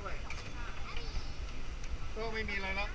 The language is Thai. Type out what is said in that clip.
ด้วยก็ไม่มีอะไรแล้ว